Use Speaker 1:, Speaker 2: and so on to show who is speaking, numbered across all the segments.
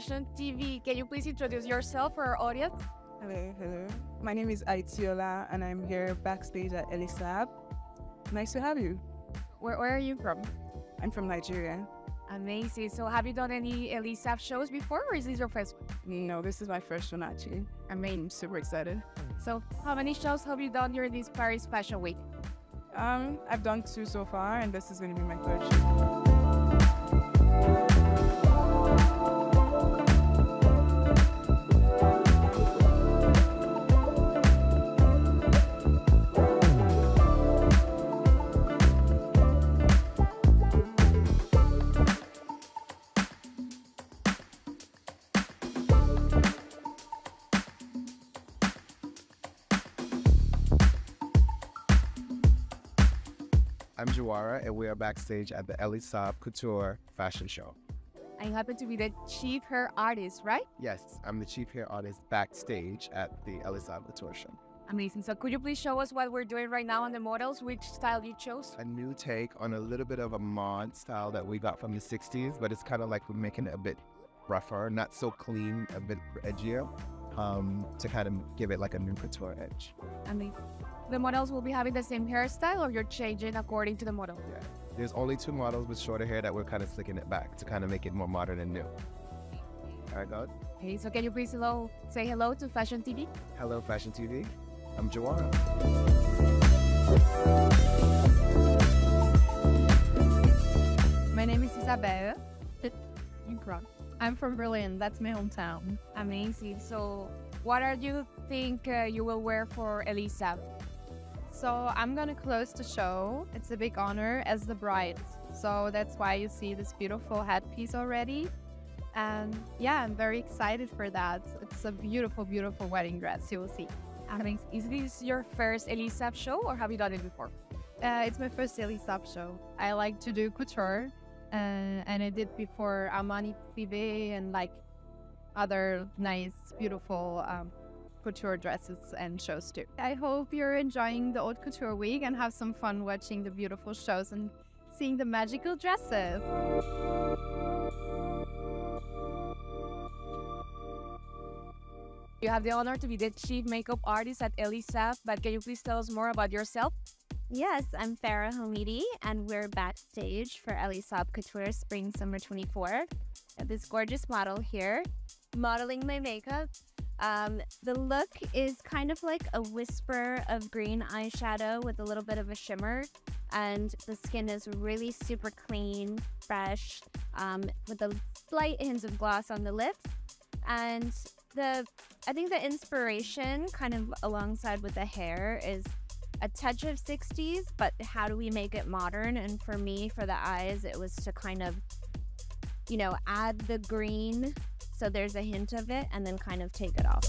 Speaker 1: Fashion TV. Can you please introduce yourself for our audience?
Speaker 2: Hello, hello. My name is Aitiola and I'm here backstage at Elie Saab. Nice to have you.
Speaker 1: Where, where are you from?
Speaker 2: I'm from Nigeria.
Speaker 1: Amazing. So have you done any Elie Saab shows before or is this your first one?
Speaker 2: No, this is my first one actually. I'm super excited.
Speaker 1: So how many shows have you done during this Paris Fashion Week?
Speaker 2: Um, I've done two so far and this is going to be my third show.
Speaker 3: I'm Jawara, and we are backstage at the Elie Saab Couture Fashion Show.
Speaker 1: I happen to be the chief hair artist, right?
Speaker 3: Yes, I'm the chief hair artist backstage at the Elie Saab Couture Show.
Speaker 1: Amazing. So could you please show us what we're doing right now on the models, which style you chose?
Speaker 3: A new take on a little bit of a mod style that we got from the 60s, but it's kind of like we're making it a bit rougher, not so clean, a bit edgier, um, to kind of give it like a new couture edge.
Speaker 1: Amazing the models will be having the same hairstyle or you're changing according to the model?
Speaker 3: Yeah. There's only two models with shorter hair that we're kind of slicking it back to kind of make it more modern and new. All right, God.
Speaker 1: Okay, so can you please hello, say hello to Fashion TV?
Speaker 3: Hello, Fashion TV. I'm Jawara.
Speaker 4: My name is Isabel. I'm from Berlin. That's my hometown.
Speaker 1: Amazing. So, what are you think uh, you will wear for Elie Saab?
Speaker 4: So I'm gonna close the show. It's a big honor as the bride. So that's why you see this beautiful headpiece already. And yeah, I'm very excited for that. It's a beautiful, beautiful wedding dress. You will see.
Speaker 1: mean, is this your first Elie Saab show or have you done it before?
Speaker 4: Uh, it's my first Elie Saab show. I like to do couture, uh, and I did before Armani Privé and like other nice, beautiful um, couture dresses and shows too. I hope you're enjoying the Haute Couture Week and have some fun watching the beautiful shows and seeing the magical dresses.
Speaker 1: You have the honor to be the chief makeup artist at Elie Saab, but can you please tell us more about yourself?
Speaker 5: Yes, I'm Fara Homidi, and we're backstage for Elie Saab Couture Spring Summer 24. This gorgeous model here, modeling my makeup um, the look is kind of like a whisper of green eyeshadow with a little bit of a shimmer. And the skin is really super clean, fresh, um, with a slight hint of gloss on the lips. And the, I think the inspiration kind of alongside with the hair is a touch of 60s, but how do we make it modern? And for me, for the eyes, it was to kind of, you know, add the green so there's a hint of it and then kind of take it off.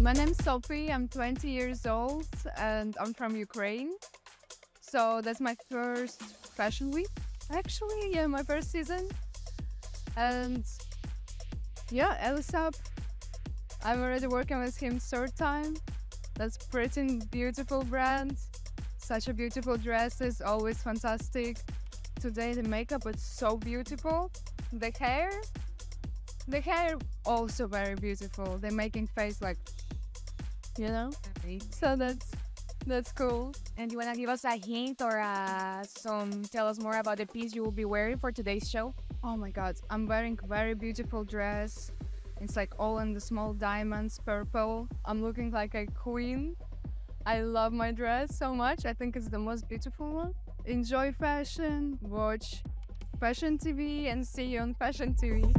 Speaker 4: My name's Sophie, I'm 20 years old and I'm from Ukraine. So that's my first fashion week. Actually, yeah, my first season. And yeah, Elie Saab, I'm already working with him third time. That's pretty beautiful brand. Such a beautiful dress is always fantastic. Today the makeup was so beautiful. The hair, the hair also very beautiful. They're making face like, you know. So that's that's cool.
Speaker 1: And you wanna give us a hint or uh, some tell us more about the piece you will be wearing for today's show?
Speaker 4: Oh my God, I'm wearing very beautiful dress. It's like all in the small diamonds, purple. I'm looking like a queen. I love my dress so much. I think it's the most beautiful one. Enjoy fashion, watch Fashion TV, and see you on Fashion TV.